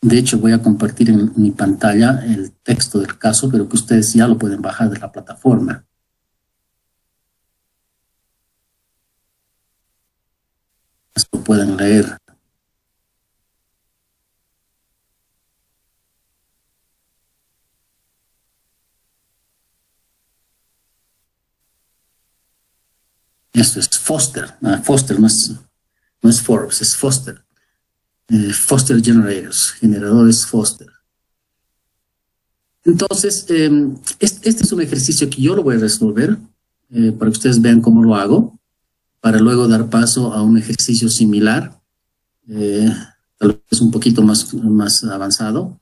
De hecho, voy a compartir en mi pantalla el texto del caso, pero que ustedes ya lo pueden bajar de la plataforma. Lo pueden leer. Esto es Foster. Ah, Foster no no es Forbes, es Foster. Eh, Foster Generators, generadores Foster. Entonces, em, este, es un ejercicio que yo lo voy a resolver eh, para que ustedes vean cómo lo hago, para luego dar paso a un ejercicio similar, eh, tal vez un poquito más, más avanzado,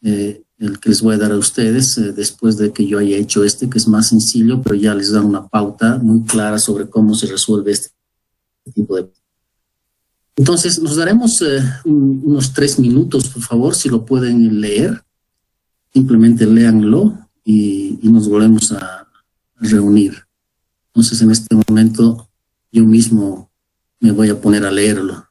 el que les voy a dar a ustedes después de que yo haya hecho este, que es más sencillo, pero ya les da una pauta muy clara sobre cómo se resuelve este tipo de entonces, nos daremos eh, unos tres minutos, por favor, si lo pueden leer. Simplemente léanlo y, y nos volvemos a reunir. Entonces, en este momento, yo mismo me voy a poner a leerlo.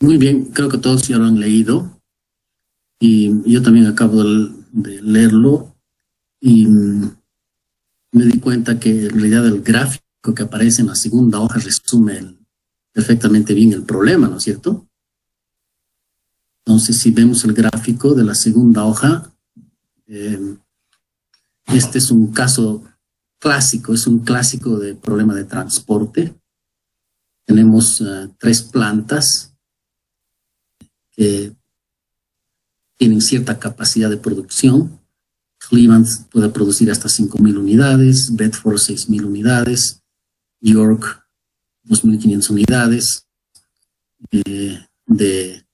Muy bien, creo que todos ya lo han leído y yo también acabo de leerlo y me di cuenta que en realidad el gráfico que aparece en la segunda hoja resume perfectamente bien el problema, ¿no es cierto? Entonces, si vemos el gráfico de la segunda hoja, eh, este es un caso clásico, es un clásico de problema de transporte. Tenemos eh, tres plantas tienen cierta capacidad de producción. Cleveland puede producir hasta 5.000 unidades, Bedford 6.000 unidades, York 2.500 unidades eh, de,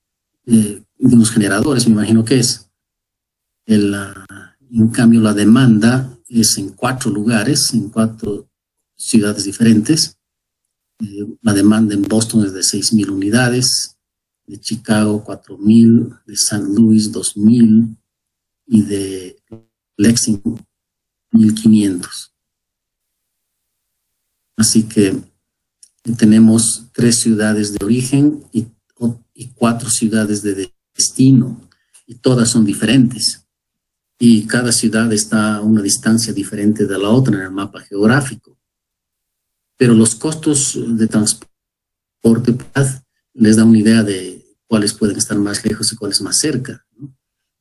unos generadores, me imagino que es. El, en cambio, la demanda es en cuatro lugares, en cuatro ciudades diferentes. Eh, la demanda en Boston es de 6.000 unidades, de Chicago 4.000, de San Luis 2.000 y de Lexington 1.500. Así que tenemos tres ciudades de origen y, y cuatro ciudades de destino, y todas son diferentes y cada ciudad está a una distancia diferente de la otra en el mapa geográfico. Pero los costos de transporte les da una idea de cuáles pueden estar más lejos y cuáles más cerca.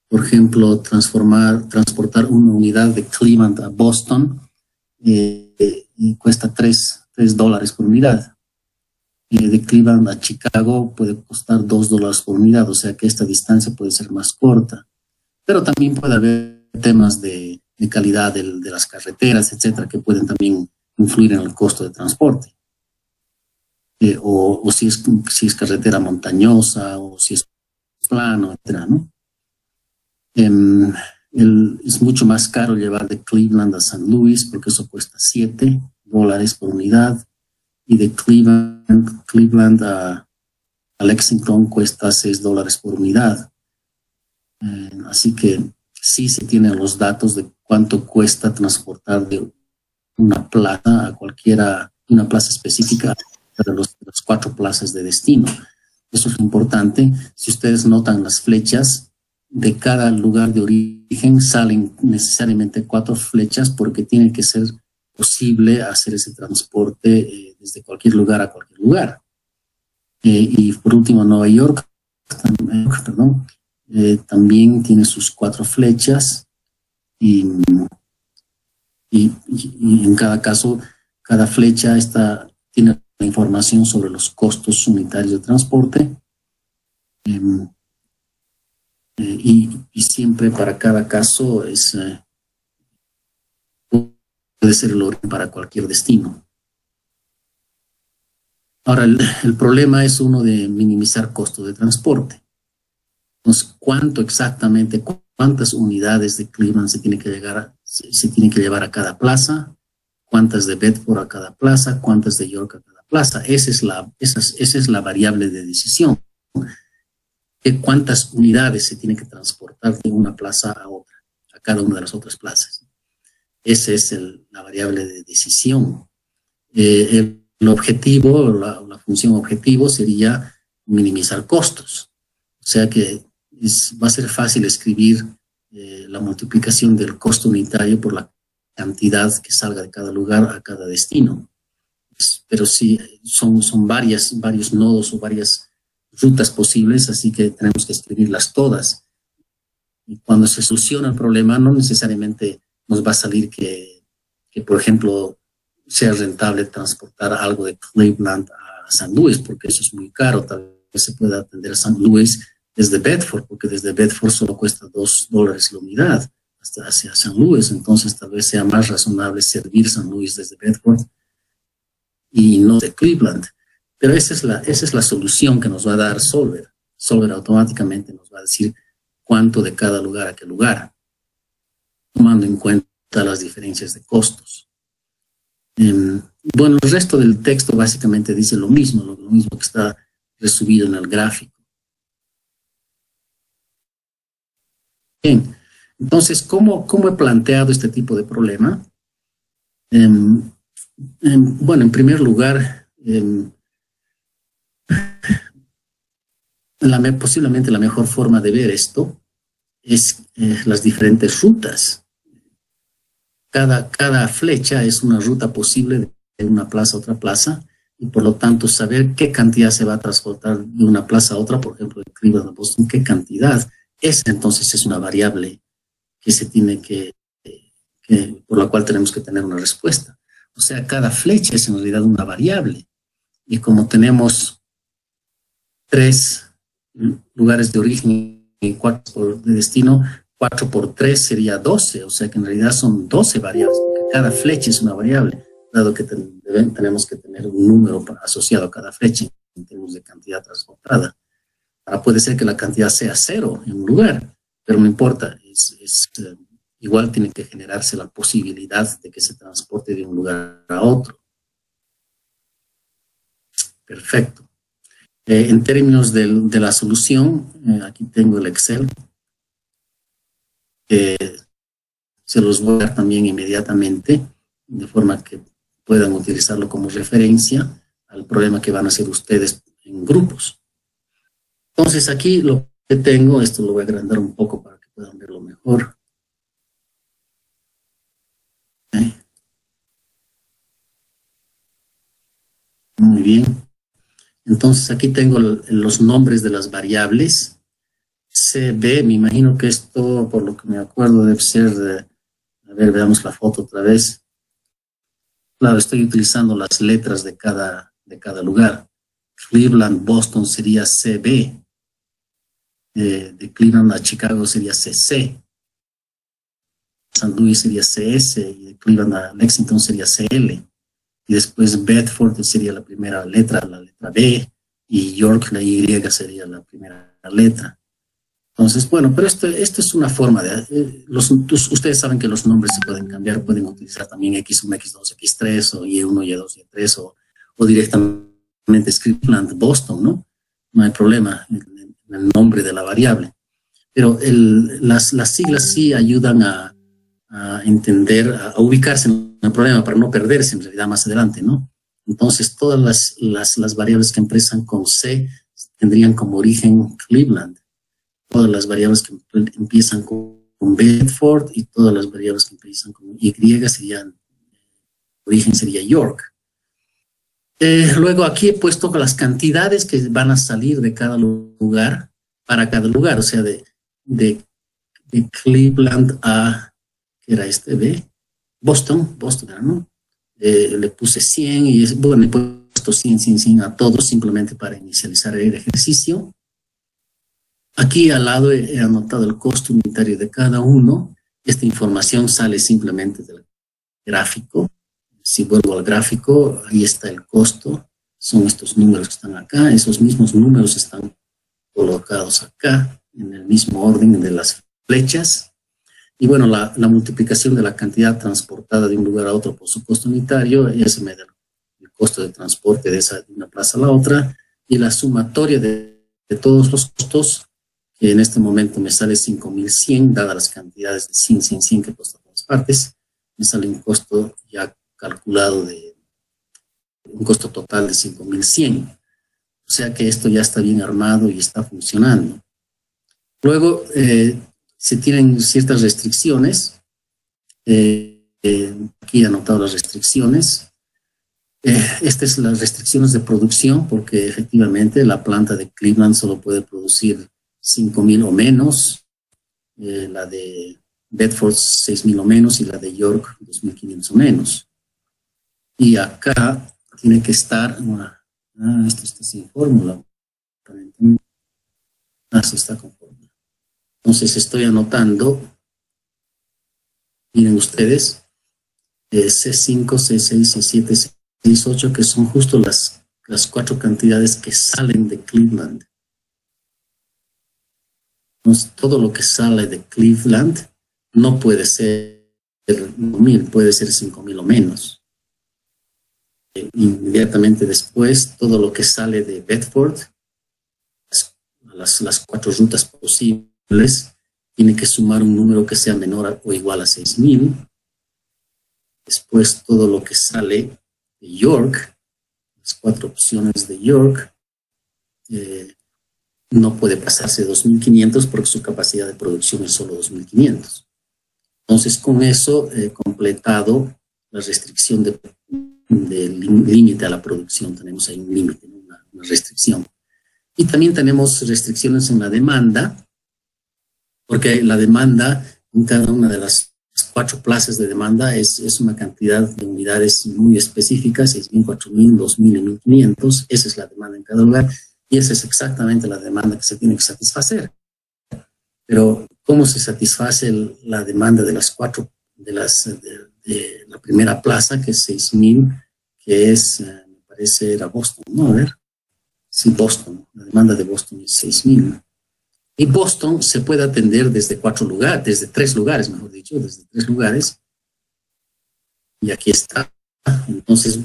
Por ejemplo, transformar, transportar una unidad de Cleveland a Boston eh, cuesta 3, dólares por unidad. Eh, de Cleveland a Chicago puede costar 2 dólares por unidad, o sea que esta distancia puede ser más corta pero también puede haber temas de, calidad de, las carreteras, etcétera, que pueden también influir en el costo de transporte. O, si, es, si es carretera montañosa, o si es plano, etcétera, ¿no? Em, es mucho más caro llevar de Cleveland a San Luis porque eso cuesta 7 dólares por unidad y de Cleveland, a, Lexington cuesta 6 dólares por unidad. Eh, así que sí se tienen los datos de cuánto cuesta transportar de una plaza a cualquiera, una plaza específica de, los, las cuatro plazas de destino. Eso es importante. Si ustedes notan las flechas, de cada lugar de origen salen necesariamente cuatro flechas porque tiene que ser posible hacer ese transporte eh, desde cualquier lugar a cualquier lugar. Eh, y por último, Nueva York, eh, también tiene sus cuatro flechas y, en cada caso, cada flecha está, tiene la información sobre los costos unitarios de transporte. Em, eh, y, siempre para cada caso es, eh, puede ser el orden para cualquier destino. Ahora, el problema es uno de minimizar costo de transporte. Cuánto exactamente, cuántas unidades de Cleveland se tiene que llegar se, tiene que llevar a cada plaza, cuántas de Bedford a cada plaza, cuántas de York a cada plaza. Esa es la, esa es, la variable de decisión. cuántas unidades se tiene que transportar de una plaza a otra, a cada una de las otras plazas. Esa es la variable de decisión. Eh, el, objetivo, la, función objetivo sería minimizar costos. O sea que va a ser fácil escribir eh, la multiplicación del costo unitario por la cantidad que salga de cada lugar a cada destino. Pero sí, son, son varias, varios nodos o varias rutas posibles, así que tenemos que escribirlas todas. Y cuando se soluciona el problema, no necesariamente nos va a salir que, que por ejemplo, sea rentable transportar algo de Cleveland a San Luis, porque eso es muy caro. Tal vez se pueda atender a San Luis desde Bedford, porque desde Bedford solo cuesta dos dólares la unidad hasta hacia San Luis, entonces tal vez sea más razonable servir San Luis desde Bedford y no de Cleveland. Pero esa es la, esa es la solución que nos va a dar Solver. Solver automáticamente nos va a decir cuánto de cada lugar a qué lugar, tomando en cuenta las diferencias de costos. Em, bueno, el resto del texto básicamente dice lo mismo, lo mismo que está resumido en el gráfico. Bien, entonces, ¿cómo, cómo he planteado este tipo de problema? Em, em, bueno, en primer lugar, em, posiblemente la mejor forma de ver esto es eh, las diferentes rutas. Cada, cada flecha es una ruta posible de una plaza a otra plaza y por lo tanto saber qué cantidad se va a transportar de una plaza a otra, por ejemplo, de Cleveland a Boston, qué cantidad, esa entonces es una variable que se tiene que, que, por la cual tenemos que tener una respuesta. O sea, cada flecha es en realidad una variable. Y como tenemos tres lugares de origen y cuatro de destino, cuatro por tres sería doce. o sea que en realidad son doce variables, porque cada flecha es una variable, dado que tenemos que tener un número asociado a cada flecha en términos de cantidad transportada. Ahora puede ser que la cantidad sea cero en un lugar, pero no importa, es, eh, igual tiene que generarse la posibilidad de que se transporte de un lugar a otro. Perfecto. Eh, en términos de, la solución, eh, aquí tengo el Excel. se los voy a dar también inmediatamente, de forma que puedan utilizarlo como referencia al problema que van a hacer ustedes en grupos. Entonces aquí lo que tengo, esto lo voy a agrandar un poco para que puedan verlo mejor. Muy bien. Entonces aquí tengo los nombres de las variables. CB, me imagino que esto, por lo que me acuerdo, debe ser, de, a ver, veamos la foto otra vez. Claro, estoy utilizando las letras de cada, de cada lugar. Cleveland, Boston sería CB. de Cleveland a Chicago sería CC. San Luis sería CS y Cleveland a Lexington sería CL. Y después Bedford sería la primera letra, la letra B, y York, la Y sería la primera letra. Entonces, bueno, pero esto, esto es una forma de... Eh, los, ustedes saben que los nombres se pueden cambiar, pueden utilizar también X1, X2, X3, o Y1, Y2, Y3, o, o directamente Scriptland Boston, ¿no? No hay problema en, el nombre de la variable. Pero el, las, las siglas sí ayudan a, a entender, a, ubicarse en el problema para no perderse en realidad más adelante, ¿no? Entonces, todas las, las, las variables que empiezan con C tendrían como origen Cleveland. Todas las variables que empiezan con, Bedford y todas las variables que empiezan con Y serían, origen sería York. Eh, luego aquí he puesto las cantidades que van a salir de cada lugar para cada lugar, o sea, de, de, de Cleveland a que era este B, Boston, Boston, ¿no? Eh, le puse 100 y bueno, he puesto 100, 100, 100 a todos simplemente para inicializar el ejercicio. Aquí al lado he, anotado el costo unitario de cada uno. Esta información sale simplemente del gráfico. Si vuelvo al gráfico, ahí está el costo. Son estos números que están acá. Esos mismos números están colocados acá en el mismo orden de las flechas. Y bueno, la, multiplicación de la cantidad transportada de un lugar a otro por su costo unitario, es el costo de transporte de, esa, de una plaza a la otra, y la sumatoria de, todos los costos, que en este momento me sale 5.100, dadas las cantidades de 100, 100, 100 que cuesta todas partes, me sale un costo ya calculado de un costo total de 5.100. O sea que esto ya está bien armado y está funcionando. Luego, eh, se tienen ciertas restricciones. Eh, eh, aquí he anotado las restricciones. Eh, estas son las restricciones de producción, porque efectivamente la planta de Cleveland solo puede producir 5.000 o menos, la de Bedford 6.000 o menos y la de York 2.500 o menos. Y acá tiene que estar, ah, esto está sin fórmula, ah, sí está con. Entonces estoy anotando, miren ustedes, C5, C6, C7, C8, que son justo las, cuatro cantidades que salen de Cleveland. Entonces, todo lo que sale de Cleveland no puede ser mil, puede ser 5.000 o menos. Inmediatamente después, todo lo que sale de Bedford, las cuatro rutas posibles, tiene que sumar un número que sea menor o igual a 6.000. Después todo lo que sale de York, las cuatro opciones de York, eh, no puede pasarse de 2.500 porque su capacidad de producción es solo 2.500. Entonces, con eso he completado la restricción del de límite a la producción. Tenemos ahí un límite, una, restricción. Y también tenemos restricciones en la demanda, porque la demanda en cada una de las cuatro plazas de demanda es, es una cantidad de unidades muy específicas, 6.000, 4.000, 2.000 y 1.500. Esa es la demanda en cada lugar y esa es exactamente la demanda que se tiene que satisfacer. Pero, ¿cómo se satisface la demanda de las cuatro, de, las, de, la primera plaza, que es 6.000, que es, eh, me parece, era Boston, ¿no? A ver. Sí, Boston. La demanda de Boston es 6.000. Y Boston se puede atender desde cuatro lugares, desde tres lugares, mejor dicho, desde tres lugares. Y aquí está. Entonces,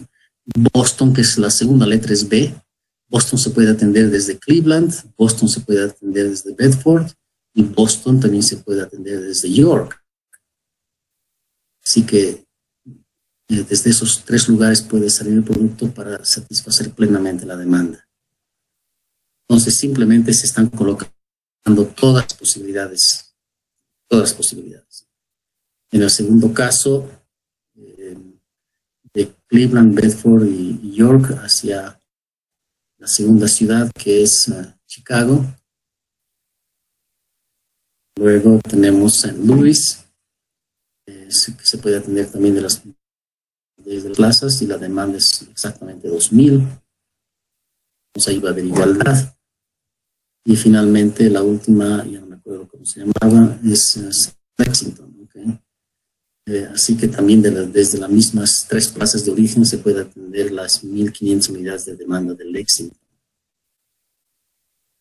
Boston, que es la segunda letra, es B. Boston se puede atender desde Cleveland, Boston se puede atender desde Bedford y Boston también se puede atender desde York. Así que eh, desde esos tres lugares puede salir el producto para satisfacer plenamente la demanda. Entonces simplemente se están colocando todas las posibilidades, todas las posibilidades. En el segundo caso, eh, de Cleveland, Bedford y York hacia la segunda ciudad que es uh, Chicago. Luego tenemos San Luis, que se puede atender también de las, de plazas y la demanda es exactamente 2.000. Entonces ahí va a haber igualdad. Y finalmente la última, ya no me acuerdo cómo se llamaba, es Lexington. Eh, así que también desde las mismas tres plazas de origen se puede atender las 1.500 unidades de demanda del Lexington.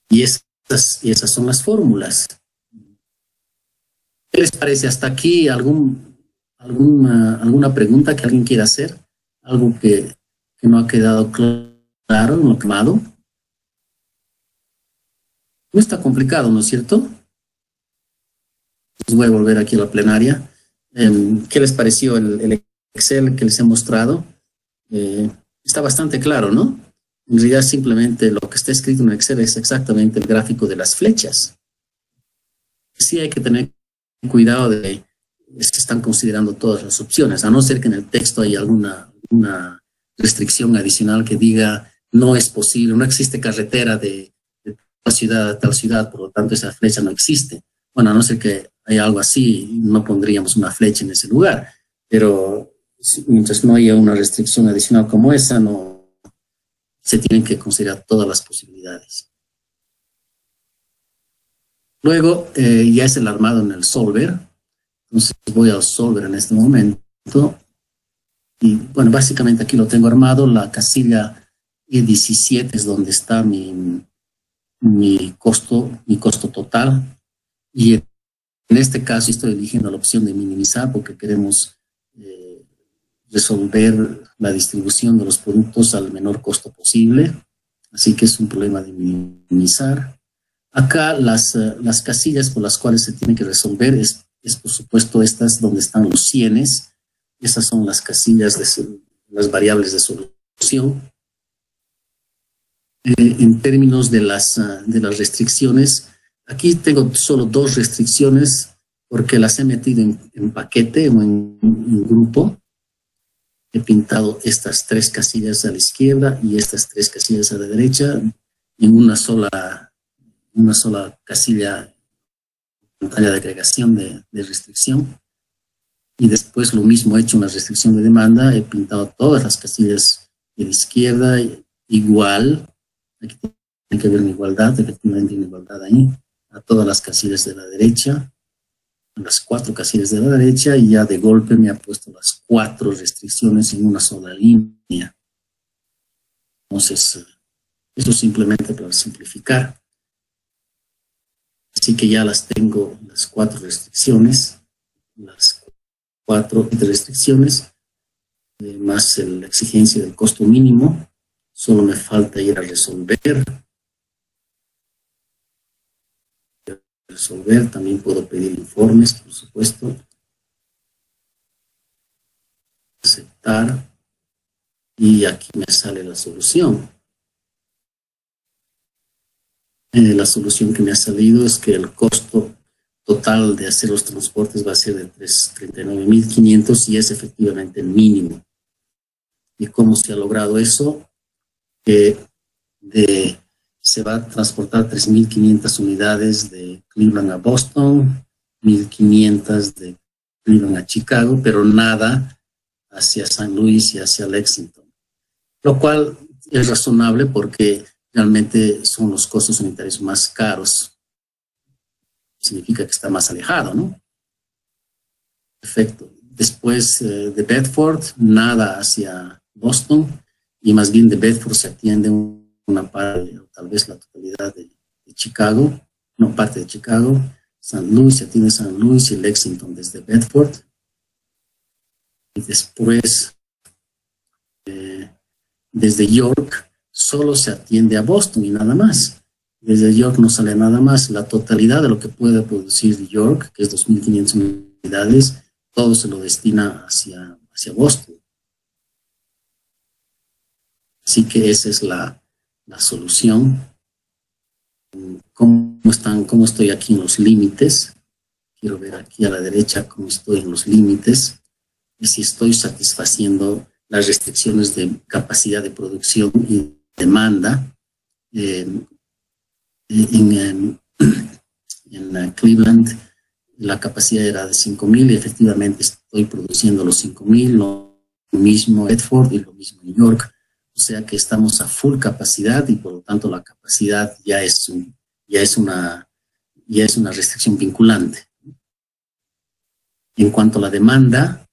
Y esas, y esas son las fórmulas. ¿Qué les parece hasta aquí? ¿Algún, alguna, ¿Alguna pregunta que alguien quiera hacer? ¿Algo que, que no ha quedado claro, no quemado? No está complicado, ¿no es cierto? Pues voy a volver aquí a la plenaria. Em, ¿Qué les pareció el, Excel que les he mostrado? Eh, está bastante claro, ¿no? En realidad simplemente lo que está escrito en Excel es exactamente el gráfico de las flechas. Sí hay que tener cuidado de que están considerando todas las opciones, a no ser que en el texto haya alguna una restricción adicional que diga no es posible, no existe carretera de, ciudad a tal ciudad, por lo tanto esa flecha no existe. Bueno, a no ser que haya algo así, no pondríamos una flecha en ese lugar. Pero mientras no haya una restricción adicional como esa, no se tienen que considerar todas las posibilidades. Luego eh, ya es el armado en el solver. Entonces voy al solver en este momento. Y bueno, básicamente aquí lo tengo armado. La casilla E17 es donde está mi, mi costo, mi costo total y en este caso estoy eligiendo la opción de minimizar porque queremos eh, resolver la distribución de los productos al menor costo posible. Así que es un problema de minimizar. Acá las, eh, las casillas por las cuales se tiene que resolver es, es por supuesto estas donde están los cienes. Esas son las casillas, de las variables de solución. Eh, en términos de las, ah, de las restricciones, Aquí tengo solo dos restricciones porque las he metido en, paquete o en, grupo. He pintado estas tres casillas a la izquierda y estas tres casillas a la derecha en una sola, una sola casilla, pantalla de agregación de, de restricción. Y después lo mismo he hecho una restricción de demanda, he pintado todas las casillas de la izquierda igual. Aquí tiene que haber una igualdad, efectivamente una igualdad ahí a todas las casillas de la derecha, las cuatro casillas de la derecha y ya de golpe me ha puesto las cuatro restricciones en una sola línea. Entonces, eso simplemente para simplificar. Así que ya las tengo, las cuatro restricciones, las cuatro restricciones, más la exigencia del costo mínimo. Solo me falta ir a resolver resolver. También puedo pedir informes, por supuesto. Aceptar. Y aquí me sale la solución. eh, la solución que me ha salido es que el costo total de hacer los transportes va a ser de 39.500 y es efectivamente el mínimo. ¿Y cómo se ha logrado eso? Que se va a transportar 3.500 unidades de Cleveland a Boston, 1.500 de Cleveland a Chicago, pero nada hacia San Luis y hacia Lexington. Lo cual es razonable porque realmente son los costos unitarios más caros. Significa que está más alejado, ¿no? Perfecto. Después eh, de Bedford, nada hacia Boston y más bien de Bedford se atiende una parte, o tal vez la totalidad de, Chicago, no parte de Chicago, San Luis, se atiende San Luis y Lexington desde Bedford. Y después, eh, desde York, solo se atiende a Boston y nada más. Desde York no sale nada más. La totalidad de lo que puede producir York, que es 2.500 unidades, todo se lo destina hacia, hacia Boston. Así que esa es la, solución. ¿Cómo, están, ¿Cómo estoy aquí en los límites? Quiero ver aquí a la derecha cómo estoy en los límites y si estoy satisfaciendo las restricciones de capacidad de producción y demanda. en, Cleveland la capacidad era de 5.000 y efectivamente estoy produciendo los 5.000, lo mismo Bedford y lo mismo en York o sea que estamos a full capacidad y por lo tanto la capacidad ya es, ya es, una, ya es una restricción vinculante. En cuanto a la demanda,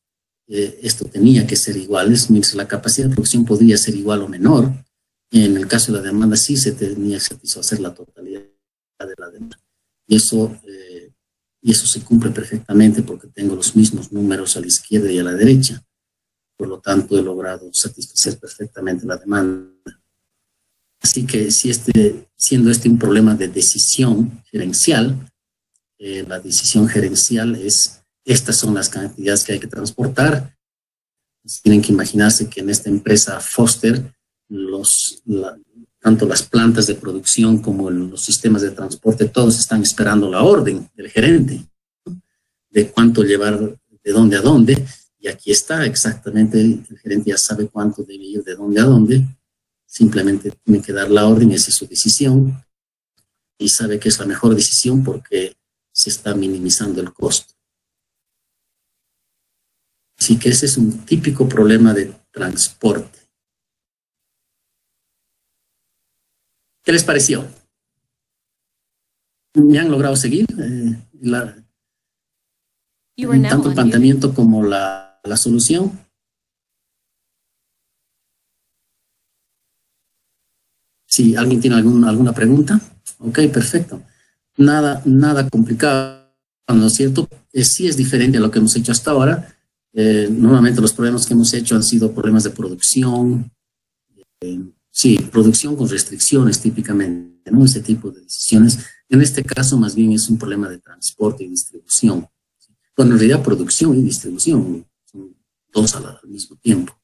eh, esto tenía que ser igual, es decir, la capacidad de producción podría ser igual o menor. En el caso de la demanda sí se tenía que satisfacer la totalidad de la demanda. Y eso, eh, y eso se cumple perfectamente porque tengo los mismos números a la izquierda y a la derecha por lo tanto he logrado satisfacer perfectamente la demanda. Así que si este, siendo este un problema de decisión gerencial, eh, la decisión gerencial es, estas son las cantidades que hay que transportar. tienen que imaginarse que en esta empresa Foster, los, tanto las plantas de producción como los sistemas de transporte, todos están esperando la orden del gerente de cuánto llevar de dónde a dónde y aquí está exactamente, el, gerente ya sabe cuánto debe ir de dónde a dónde, simplemente tiene que dar la orden, esa es su decisión, y sabe que es la mejor decisión porque se está minimizando el costo. Así que ese es un típico problema de transporte. ¿Qué les pareció? ¿Me han logrado seguir? Eh, tanto el planteamiento como la, la solución. Si alguien tiene alguna pregunta, ok, perfecto. Nada, nada complicado, ¿no es cierto? Eh, sí es diferente a lo que hemos hecho hasta ahora. Eh, normalmente los problemas que hemos hecho han sido problemas de producción, eh, sí, producción con restricciones típicamente, ¿no? Ese tipo de decisiones. En este caso, más bien es un problema de transporte y distribución. Bueno, en realidad producción y distribución dos al, mismo tiempo.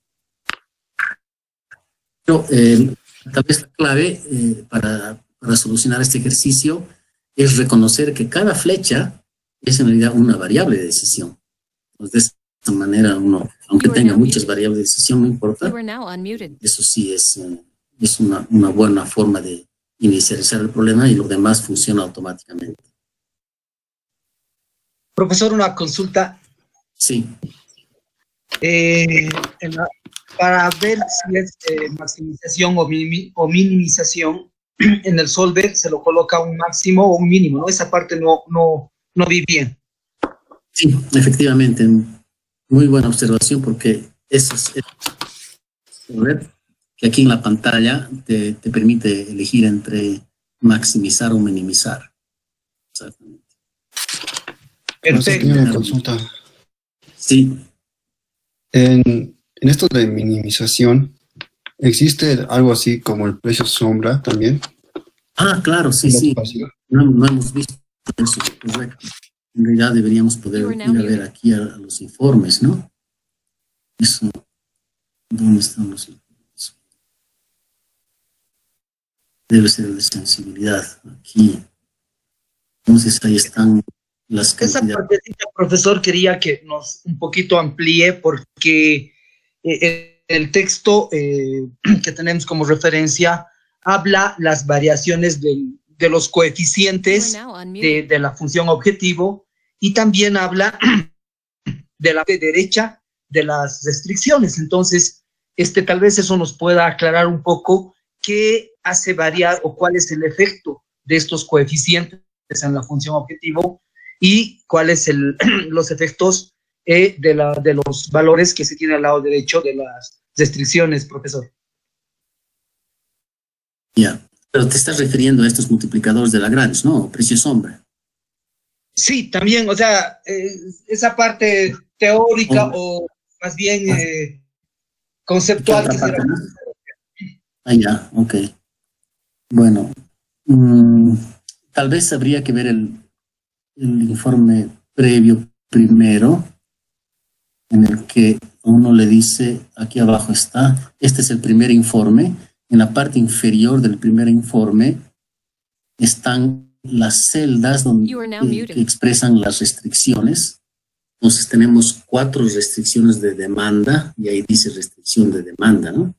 Pero eh, tal vez la clave eh, para, para, solucionar este ejercicio es reconocer que cada flecha es en realidad una variable de decisión. Entonces, de esta manera uno, aunque tenga muchas variables de decisión, no importa. Eso sí es, eh, es una, una buena forma de inicializar el problema y lo demás funciona automáticamente. Profesor, una consulta. Sí. Eh, para ver si es eh, maximización o, minimización, en el solver se lo coloca un máximo o un mínimo, ¿no? Esa parte no, no, no vi bien. Sí, efectivamente. Muy buena observación porque eso es, que aquí en la pantalla te, te permite elegir entre maximizar o minimizar. Exactamente. Perfecto. consulta. Sí. En, en esto de minimización, ¿existe algo así como el precio sombra también? Ah, claro, sí, sí. No, no, hemos visto eso, correcto. En realidad deberíamos poder ir a ver aquí a, los informes, ¿no? Eso, ¿dónde están los informes? debe ser de sensibilidad. Aquí, entonces ahí están las Esa partecita, profesor, quería que nos un poquito amplíe porque eh, el texto eh, que tenemos como referencia habla las variaciones de los coeficientes de, de, la función objetivo y también habla de la derecha de las restricciones. Entonces, este, tal vez eso nos pueda aclarar un poco qué hace variar o cuál es el efecto de estos coeficientes en la función objetivo y cuáles son los efectos eh, de, la, de los valores que se tiene al lado derecho de las restricciones, profesor. Ya, pero te estás refiriendo a estos multiplicadores de Lagrange, ¿no? Precio sombra. Sí, también, o sea, eh, esa parte teórica o más bien eh, conceptual. Ah, ya, ok. Bueno, mm, tal vez habría que ver el, el informe previo primero, en el que uno le dice, aquí abajo está, este es el primer informe, en la parte inferior del primer informe están las celdas donde, expresan las restricciones. Entonces tenemos cuatro restricciones de demanda, y ahí dice restricción de demanda, ¿no?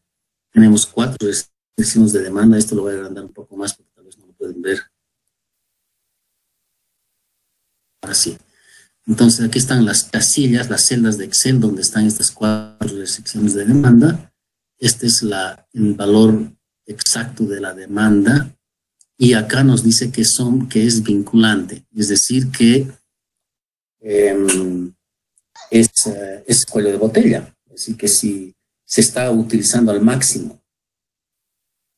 Tenemos cuatro restricciones de demanda, esto lo voy a agrandar un poco más porque tal vez no lo pueden ver. Así. Entonces aquí están las casillas, las celdas de Excel donde están estas cuatro restricciones de demanda. Este es el valor exacto de la demanda y acá nos dice que, son, que es vinculante, es decir, que em, es, es cuello de botella. Decir, que si se está utilizando al máximo,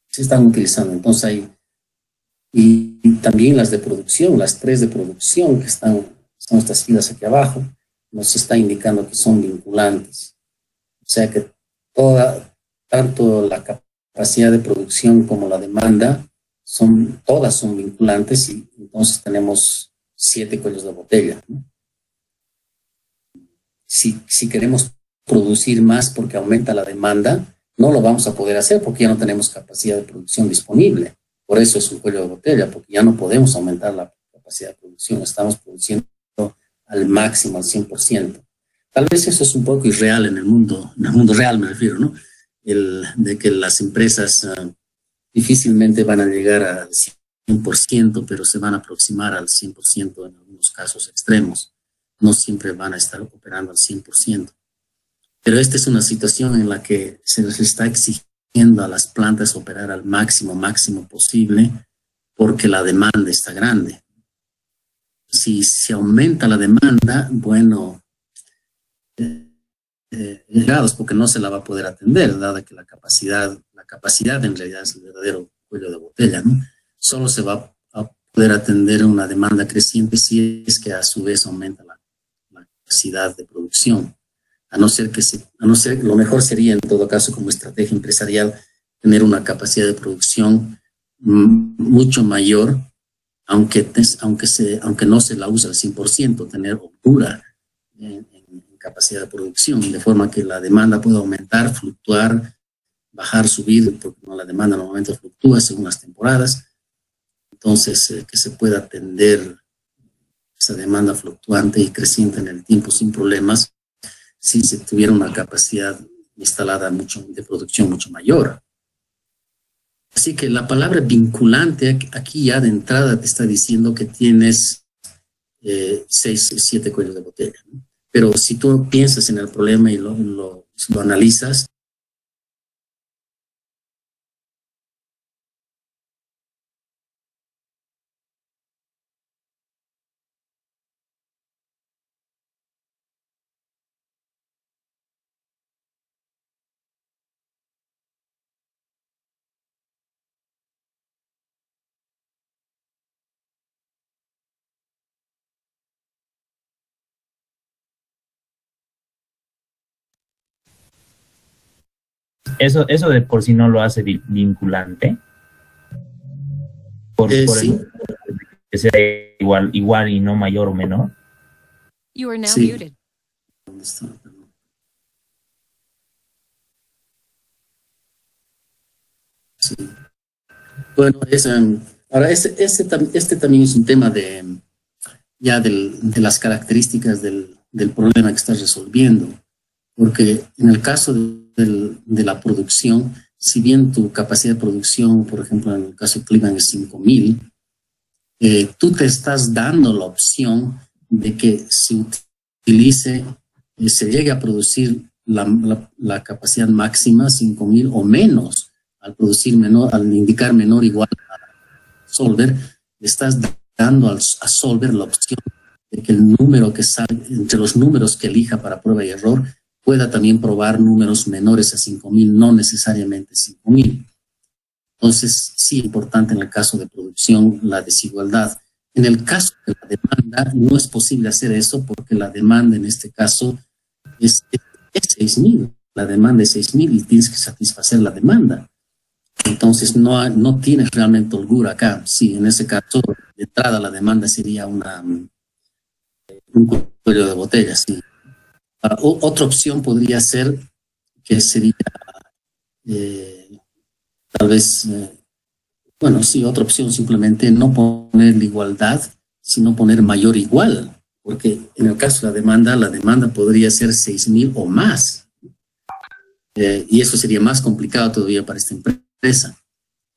se están utilizando. Entonces hay, y, también las de producción, las tres de producción que están, son estas aquí abajo, nos está indicando que son vinculantes. O sea que toda, tanto la capacidad de producción como la demanda son, todas son vinculantes y entonces tenemos siete cuellos de botella. Si, si queremos producir más porque aumenta la demanda, no lo vamos a poder hacer porque ya no tenemos capacidad de producción disponible. Por eso es un cuello de botella, porque ya no podemos aumentar la capacidad de producción, estamos produciendo al máximo, al 100%. Tal vez eso es un poco irreal en el mundo, en el mundo real me refiero, ¿no? El, de que las empresas uh, difícilmente van a llegar al 100%, pero se van a aproximar al 100% en algunos casos extremos. No siempre van a estar operando al 100%. Pero esta es una situación en la que se les está exigiendo a las plantas operar al máximo, máximo posible, porque la demanda está grande. Si se aumenta la demanda, bueno, eh, eh, porque no se la va a poder atender, dada que la capacidad capacidad en realidad es el verdadero cuello de botella, ¿no? Solo se va a poder atender una demanda creciente si es que a su vez aumenta la, capacidad de producción. A no ser que a no ser, lo mejor sería en todo caso como estrategia empresarial tener una capacidad de producción mucho mayor, aunque, aunque, se, aunque no se la usa al 100%, tener en, en capacidad de producción, de forma que la demanda pueda aumentar, fluctuar bajar, subir, porque ¿no? la demanda normalmente fluctúa según las temporadas. Entonces, eh, que se pueda atender esa demanda fluctuante y creciente en el tiempo sin problemas si se tuviera una capacidad instalada mucho, de producción mucho mayor. Así que la palabra vinculante aquí ya de entrada te está diciendo que tienes eh, seis, siete cuellos de botella. Pero si tú piensas en el problema y lo, lo analizas, Eso, eso de por sí no lo hace vinculante. Por, eh, que sea igual, igual y no mayor o menor. You are now muted. Sí. Bueno, es, em, ahora este, este, este, también es un tema de ya del, de las características del, del, problema que estás resolviendo, porque en el caso de, de la producción, si bien tu capacidad de producción, por ejemplo, en el caso de Cleveland es 5000, eh, tú te estás dando la opción de que se utilice, eh, se llegue a producir la, capacidad máxima 5000 o menos. Al producir menor, al indicar menor igual a Solver, estás dando a Solver la opción de que el número que sale, entre los números que elija para prueba y error, pueda también probar números menores a 5000, no necesariamente 5000. Entonces, sí, importante en el caso de producción la desigualdad. En el caso de la demanda, no es posible hacer eso porque la demanda en este caso es, es 6.000. La demanda es 6.000 y tienes que satisfacer la demanda. Entonces, no, no tienes realmente holgura acá. Sí, en ese caso, de entrada la demanda sería una, un cuello de botella. Sí. Ah, otra opción podría ser que sería eh, tal vez eh, bueno, sí, otra opción simplemente no poner la igualdad, sino poner mayor igual, porque en el caso de la demanda, la demanda podría ser 6.000 o más. Eh, y eso sería más complicado todavía para esta empresa.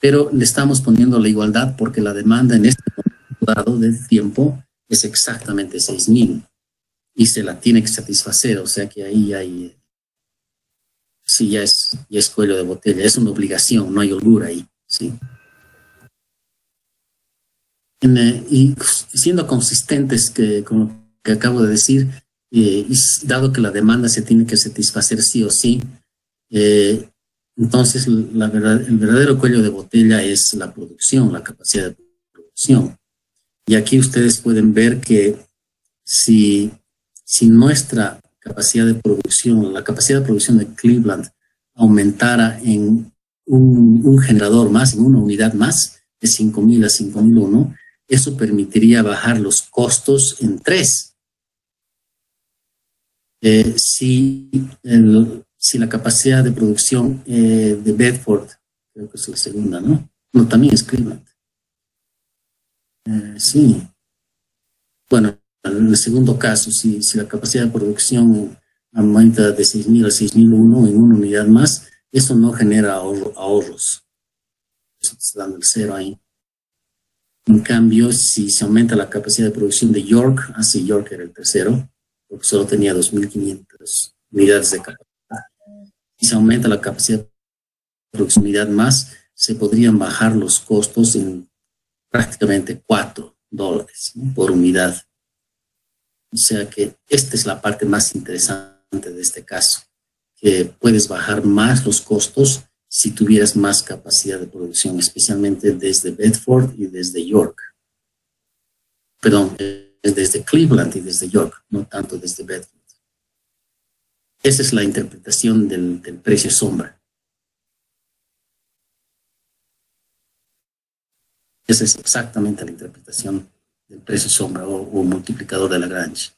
Pero le estamos poniendo la igualdad porque la demanda en este momento de tiempo es exactamente 6.000 y se la tiene que satisfacer, o sea que ahí hay, sí, ya es, ya es cuello de botella, es una obligación, no hay holgura ahí, sí y siendo consistentes que, con lo que acabo de decir, eh, y dado que la demanda se tiene que satisfacer sí o sí, eh, entonces la verdad, el verdadero cuello de botella es la producción, la capacidad de producción. Y aquí ustedes pueden ver que si, si nuestra capacidad de producción, la capacidad de producción de Cleveland aumentara en un, generador más, en una unidad más, de 5.000 a 5.001, eso permitiría bajar los costos en tres. Eh, si, si la capacidad de producción eh, de Bedford, creo que es la segunda, ¿no? No, también es Cleveland. Eh, sí. Bueno, en el segundo caso, si, si la capacidad de producción aumenta de 6.000 a 6.001 en una unidad más, eso no genera ahorros. Eso está dando el cero ahí. En cambio, si se aumenta la capacidad de producción de York, así York era el tercero, porque solo tenía 2.500 unidades de capacidad. Si se aumenta la capacidad de producción de unidad más, se podrían bajar los costos en prácticamente 4 dólares por unidad. O sea que esta es la parte más interesante de este caso, que puedes bajar más los costos si tuvieras más capacidad de producción, especialmente desde Bedford y desde York. Perdón, desde Cleveland y desde York, no tanto desde Bedford. Esa es la interpretación del, precio sombra. Esa es exactamente la interpretación del precio sombra o, o multiplicador de Lagrange.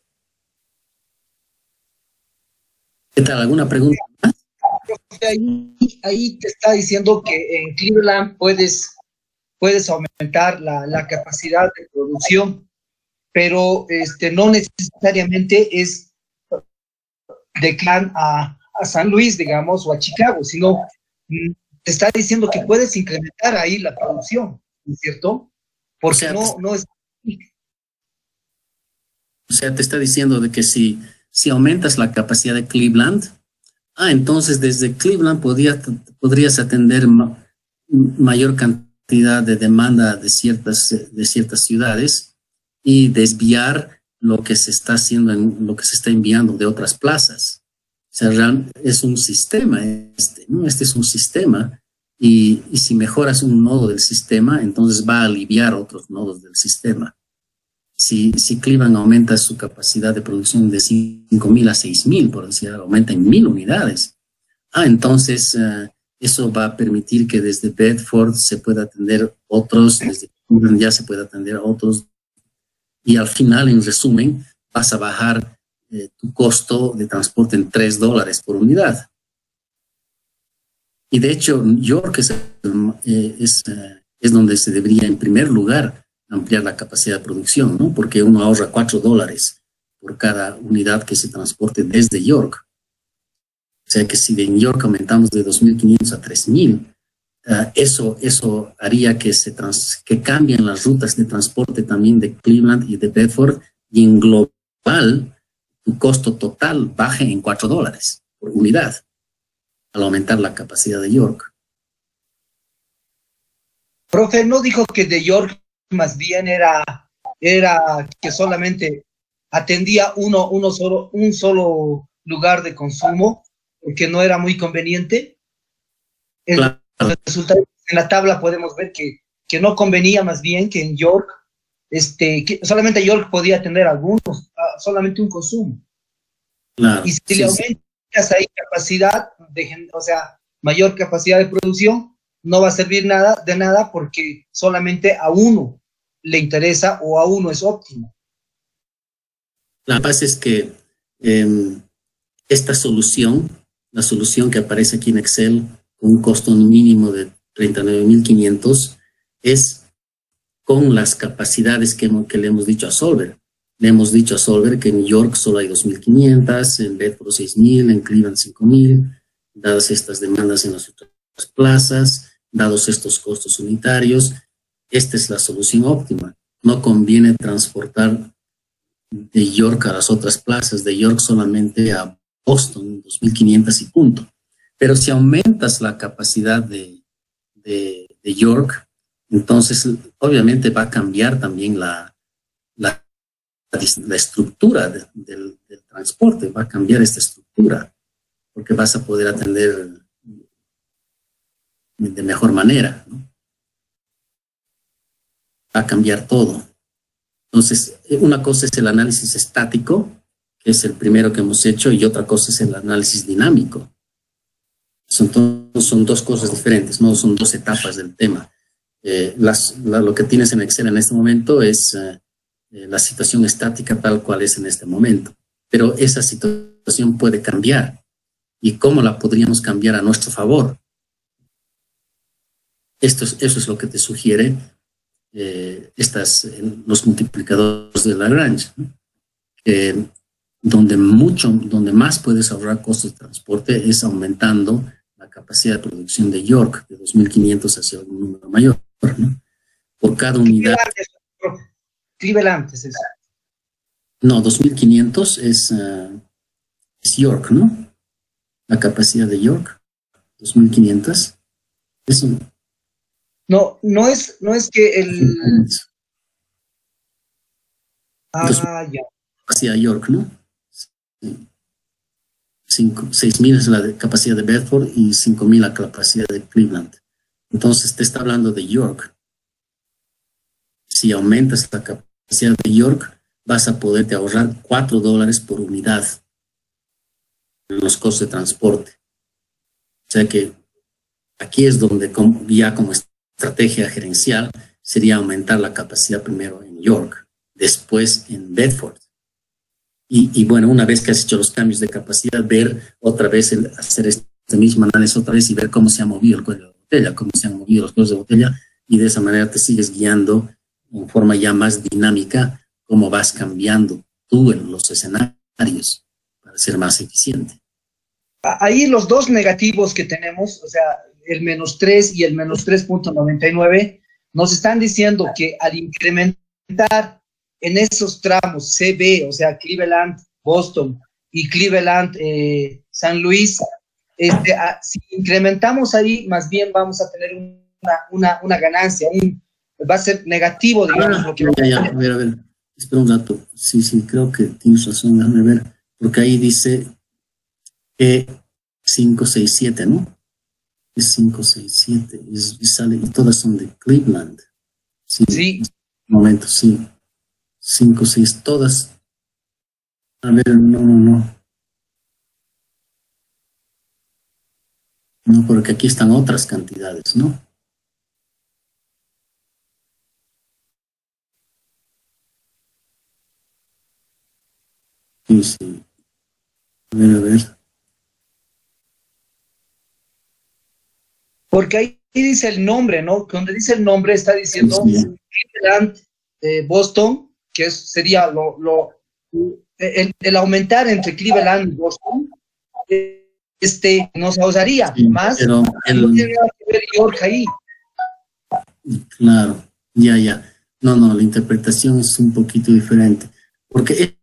¿Qué tal? ¿Alguna pregunta más? ahí, ahí te está diciendo que en Cleveland puedes, puedes aumentar la, la capacidad de producción, pero este, no necesariamente es de Clan a, a San Luis, digamos, o a Chicago, sino mm, te está diciendo que puedes incrementar ahí la producción, cierto? Porque no, no es... O sea, te está diciendo de que si, si aumentas la capacidad de Cleveland, Ah, entonces desde Cleveland podrías atender mayor cantidad de demanda de ciertas, de ciertas ciudades y desviar lo que se está haciendo, en, lo que se está enviando de otras plazas. O sea, es un sistema este, ¿no? Este es un sistema y, si mejoras un nodo del sistema, entonces va a aliviar otros nodos del sistema. Si, si Cleveland aumenta su capacidad de producción de 5.000 a 6.000, por decir, aumenta en 1.000 unidades, ah, entonces uh, eso va a permitir que desde Bedford se pueda atender otros, desde Cleveland ya se pueda atender otros, y al final, en resumen, vas a bajar eh, tu costo de transporte en 3 dólares por unidad. Y de hecho, York es, eh, es, es donde se debería, en primer lugar, ampliar la capacidad de producción, ¿no? Porque uno ahorra 4 dólares por cada unidad que se transporte desde York. O sea que si de York aumentamos de 2.500 a 3.000, uh, eso, eso haría que, se trans, que cambien las rutas de transporte también de Cleveland y de Bedford y en global tu costo total baje en 4 dólares por unidad al aumentar la capacidad de York. Profe, ¿no dijo que de York más bien era, era que solamente atendía uno, uno solo, un solo lugar de consumo, porque no era muy conveniente? En, la tabla podemos ver que, que no convenía más bien que en York, este, que solamente York podía tener algunos, solamente un consumo. y si le aumentas ahí capacidad, o sea, mayor capacidad de producción, no va a servir nada de nada porque solamente a uno le interesa o a uno es óptimo. La base es que em, esta solución, la solución que aparece aquí en Excel con un costo mínimo de 39.500, es con las capacidades que, que, le hemos dicho a Solver. Le hemos dicho a Solver que en New York solo hay 2.500, en Bedford 6.000, en Cleveland 5.000, dadas estas demandas en las otras plazas, dados estos costos unitarios, esta es la solución óptima. No conviene transportar de York a las otras plazas, de York solamente a Boston, 2.500 y punto. Pero si aumentas la capacidad de, de, York, entonces obviamente va a cambiar también la, la, la estructura del, del transporte, va a cambiar esta estructura, porque vas a poder atender de mejor manera. Va a cambiar todo. Entonces, una cosa es el análisis estático, que es el primero que hemos hecho, y otra cosa es el análisis dinámico. Son, son dos cosas diferentes, no son dos etapas del tema. Eh, lo que tienes en Excel en este momento es eh, eh, la situación estática tal cual es en este momento, pero esa situación puede cambiar. ¿Y cómo la podríamos cambiar a nuestro favor? Esto es, eso es lo que te sugiere eh, estas, los multiplicadores de Lagrange, donde, mucho, donde más puedes ahorrar costos de transporte es aumentando la capacidad de producción de York de 2.500 hacia un número mayor. ¿no? Por cada unidad. Cleveland es eso. No, 2.500 es, uh, es York, ¿no? La capacidad de York, 2.500. Es un, no, no es, no es que el. Ah, ya. Hacia York, ¿no? Seis mil es la capacidad de Bedford y cinco mil la capacidad de Cleveland. Entonces te está hablando de York. Si aumentas la capacidad de York, vas a poderte ahorrar cuatro dólares por unidad los costos de transporte. O sea que aquí es donde ya como estrategia gerencial sería aumentar la capacidad primero en York, después en Bedford. Y, bueno, una vez que has hecho los cambios de capacidad, ver otra vez, el, hacer este mismo análisis otra vez y ver cómo se ha movido el cuello de botella, cómo se han movido los cuellos de botella, y de esa manera te sigues guiando en forma ya más dinámica cómo vas cambiando tú en los escenarios ser más eficiente. Ahí los dos negativos que tenemos, o sea, el menos 3 y el menos 3.99, nos están diciendo que al incrementar en esos tramos CB, o sea, Cleveland, Boston y Cleveland, eh, San Luis, este, si incrementamos ahí, más bien vamos a tener una, una, ganancia, un, va a ser negativo, digamos. lo que ya, ya, a ver, a ver, espera un rato. Sí, sí, creo que tienes razón, déjame ver, porque ahí dice que 5, 6, 7, ¿no? 5, 6, 7, y, sale, y todas son de Cleveland. Sí. sí. momento, sí. 5, 6, todas. A ver, no, no, no. No, porque aquí están otras cantidades, ¿no? Sí, sí. A ver, a ver. Porque ahí dice el nombre, ¿no? Donde dice el nombre está diciendo. Cleveland, eh, Boston, que es- sería lo, lo el, el aumentar entre Cleveland y Boston, eh, este nos ahorraría Sí, más. pero el- No tiene nada que ver York ahí. Claro, ya, ya. No, no, la interpretación es un poquito diferente. Porque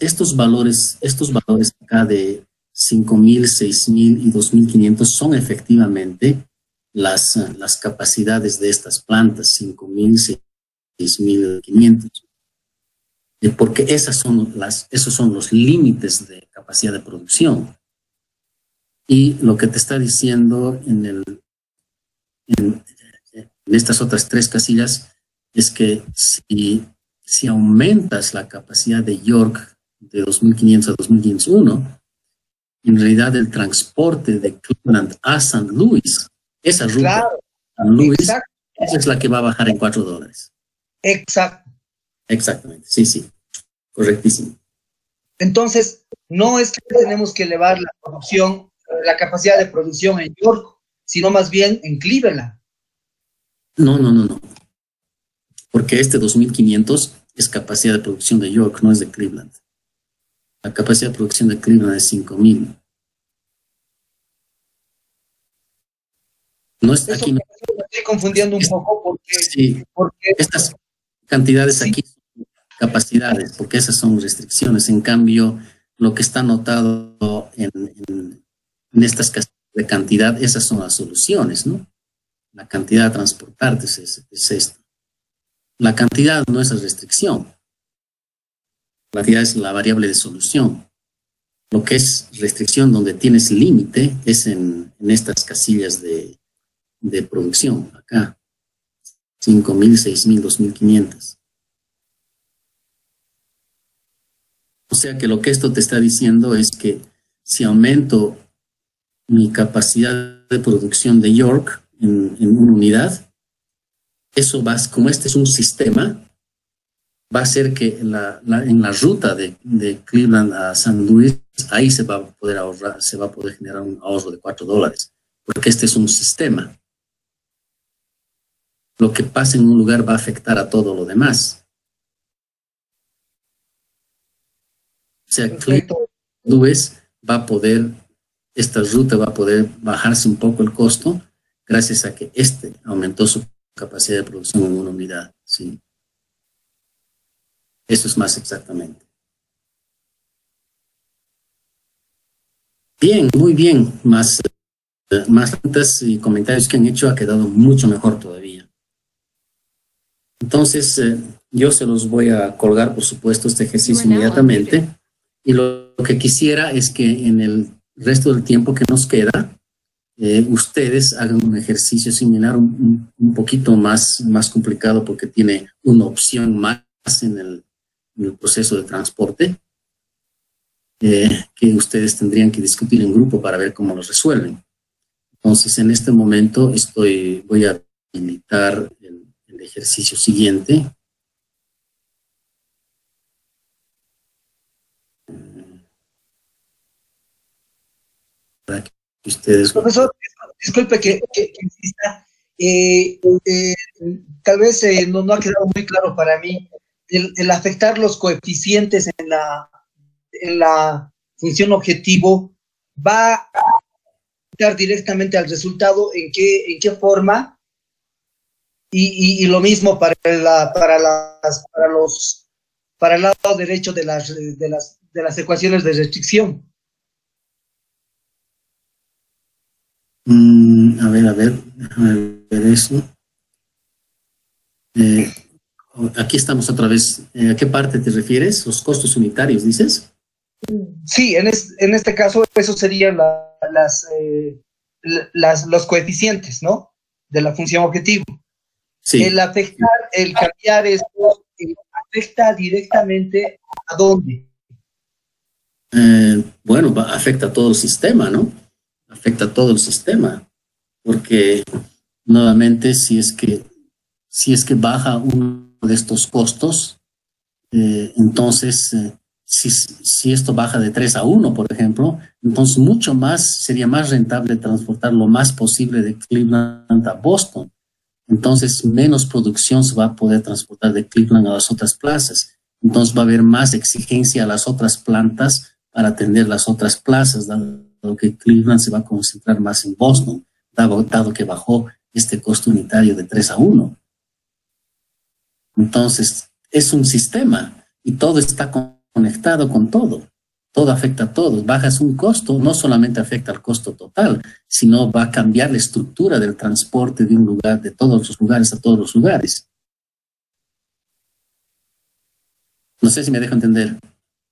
estos valores, estos valores acá de 5.000, 6.000 y 2.500 son efectivamente las, las capacidades de estas plantas, 5.000, 6.500. Eh, Porque esas son las, esos son los límites de capacidad de producción. Y lo que te está diciendo en el, en estas otras tres casillas es que si, si aumentas la capacidad de York de 2500 a 2501, en realidad el transporte de Cleveland a San Luis, esa ruta Claro, San Luis, exacto, esa es la que va a bajar en 4 dólares. exacto. Exactamente, sí, sí, correctísimo. Entonces, no es que tenemos que elevar la producción, la capacidad de producción en York, sino más bien en Cleveland. No, no, no, no. Porque este 2500 es capacidad de producción de York, no es de Cleveland. La capacidad de producción de Cleveland es 5000. No está Eso aquí. me estoy confundiendo un poco porque, sí, porque estas cantidades Sí. aquí son capacidades, porque esas son restricciones. En cambio, lo que está anotado en, en- en estas de cantidad, esas son las soluciones, ¿no? La cantidad a transportar es, es, es esto. La cantidad no es la restricción. La cantidad es la variable de solución. Lo que es restricción donde tienes límite es en, estas casillas de, de producción, acá. 5.000, 6.000, 2.500. O sea que lo que esto te está diciendo es que si aumento mi capacidad de producción de York en, en una unidad, eso va, como este es un sistema, va a hacer que la, la- en la ruta de, de Cleveland a San Luis, ahí se va a poder ahorrar, se va a poder generar un ahorro de 4 dólares, porque este es un sistema. Lo que pasa en un lugar va a afectar a todo lo demás. O sea, Cleveland. Luis va a poder, esta ruta va a poder bajarse un poco el costo gracias a que este aumentó su capacidad de producción en una unidad. Sí. Eso es más exactamente. Bien, muy bien. Más, más preguntas y comentarios que han hecho ha quedado mucho mejor todavía. Entonces, eh, yo se los voy a colgar, por supuesto, este ejercicio inmediatamente. Y lo, lo que quisiera es que en el resto del tiempo que nos queda, eh, ustedes hagan un ejercicio similar, un, poquito más, más complicado porque tiene una opción más en el, proceso de transporte, eh, que ustedes tendrían que discutir en grupo para ver cómo lo resuelven. Entonces, en este momento estoy, voy a habilitar el, el ejercicio siguiente. Para que ustedes Profesor, disculpe que, insista. Eh, eh, tal vez eh, no, no ha quedado muy claro para mí el, el afectar los coeficientes en la, en la función objetivo va a afectar directamente al resultado, en qué, en qué forma, y, y- y lo mismo para, la, para, las, para, los, para el lado derecho de las, de, las, de las ecuaciones de restricción. Mm, a ver, a ver, déjame ver eso. Eh, aquí estamos otra vez. Eh, ¿A qué parte te refieres? ¿Los costos unitarios, dices? Sí, en, es- en este caso, eso serían la- las, eh, la- las, los coeficientes, ¿no? De la función objetivo. Sí. El afectar, el cambiar esto, afecta directamente a dónde. Bueno, afecta a todo el sistema, ¿no? Afecta a todo el sistema, porque nuevamente si es que si es que baja uno de estos costos, eh, entonces eh, si, si esto baja de 3 a 1, por ejemplo, entonces mucho más, sería más rentable transportar lo más posible de Cleveland a Boston. Entonces, menos producción se va a poder transportar de Cleveland a las otras plazas. Entonces, va a haber más exigencia a las otras plantas para atender las otras plazas, dado que Cleveland se va a concentrar más en Boston, dado, que bajó este costo unitario de 3 a 1. Entonces, es un sistema y todo está conectado con todo. Todo afecta a todos. Bajas un costo, no solamente afecta al costo total, sino va a cambiar la estructura del transporte de un lugar, de todos los lugares a todos los lugares. No sé si me dejo entender.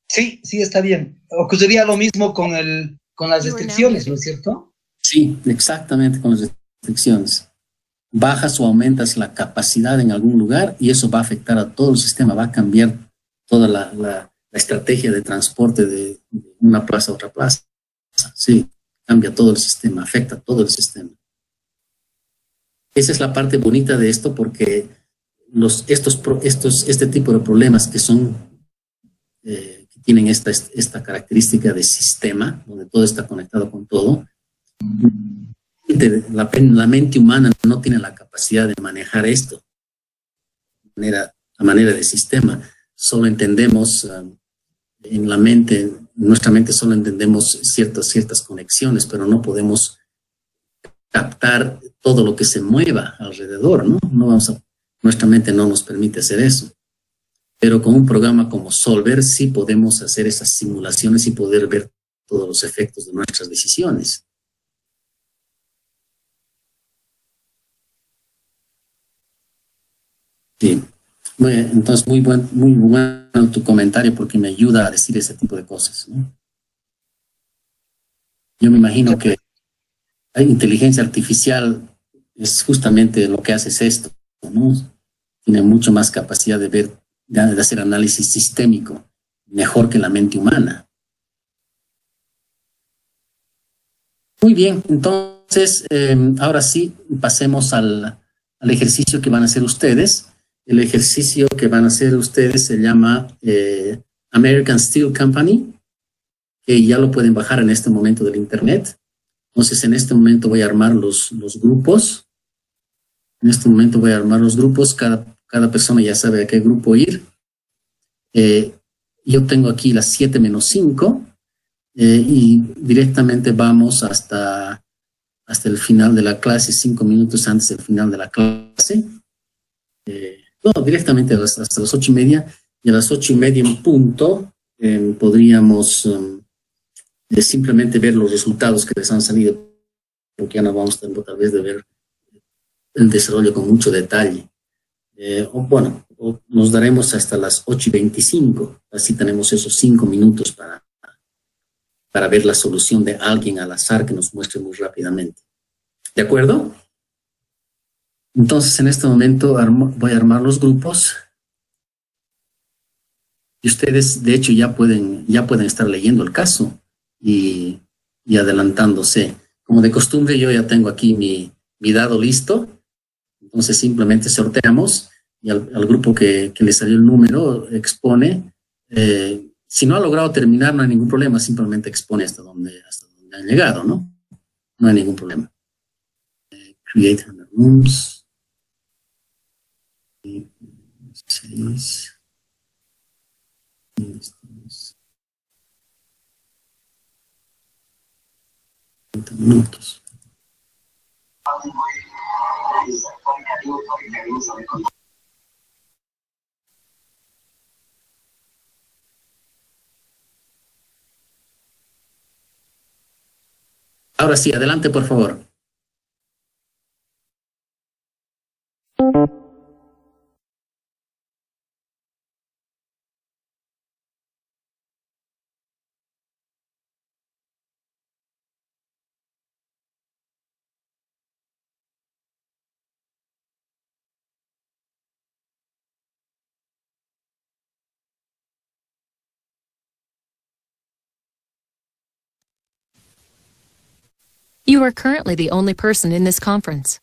Sí, sí, está bien. Ocurriría lo mismo con, el, con las restricciones, ¿no es cierto? Sí, exactamente con las restricciones. Bajas o aumentas la capacidad en algún lugar y eso va a afectar a todo el sistema, va a cambiar toda la, estrategia de transporte de una plaza a otra plaza. Sí, cambia todo el sistema, afecta todo el sistema. Esa es la parte bonita de esto porque los, estos, estos, este tipo de problemas que son eh, tienen esta, esta característica de sistema, donde todo está conectado con todo. La, la mente humana no tiene la capacidad de manejar esto de manera, a manera de sistema. Solo entendemos um, en la mente, en nuestra mente solo entendemos ciertas, ciertas conexiones, pero no podemos captar todo lo que se mueva alrededor, ¿no? no vamos a, nuestra mente no nos permite hacer eso. Pero con un programa como Solver sí podemos hacer esas simulaciones y poder ver todos los efectos de nuestras decisiones. Sí. entonces, muy, buen, muy bueno tu comentario porque me ayuda a decir ese tipo de cosas. Yo me imagino que la inteligencia artificial es justamente lo que hace es esto, ¿no? Tiene mucho más capacidad de ver de hacer análisis sistémico, mejor que la mente humana. Muy bien, entonces, em, ahora sí, pasemos al, ejercicio que van a hacer ustedes. El ejercicio que van a hacer ustedes se llama eh, American Steel Company, que ya lo pueden bajar en este momento del Internet. Entonces, en este momento voy a armar los, los grupos. En este momento voy a armar los grupos. Cada cada persona ya sabe a qué grupo ir. Eh, yo tengo aquí las 7 menos 5 eh, y directamente vamos hasta, hasta el final de la clase, 5 minutos antes del final de la clase. Eh, no, directamente hasta, las 8 y media. Y a las 8 y media en punto podríamos simplemente ver los resultados que les han salido, porque ya no vamos a tal vez de ver el desarrollo con mucho detalle. Eh, bueno, nos daremos hasta las 8 y 25, así tenemos esos 5 minutos para, para ver la solución de alguien al azar que nos muestre muy rápidamente. ¿De acuerdo? Entonces, en este momento voy a armar los grupos. Y ustedes, de hecho, ya pueden, ya pueden estar leyendo el caso y, y adelantándose. Como de costumbre, yo ya tengo aquí mi, mi dado listo entonces simplemente sorteamos y al, grupo que, le salió el número expone. Eh, si no ha logrado terminar, no hay ningún problema, simplemente expone hasta donde, hasta donde han llegado, ¿no? No hay ningún problema. Eh, create rooms. Seis. minutos. Ahora sí, adelante, por favor. You are currently the only person in this conference.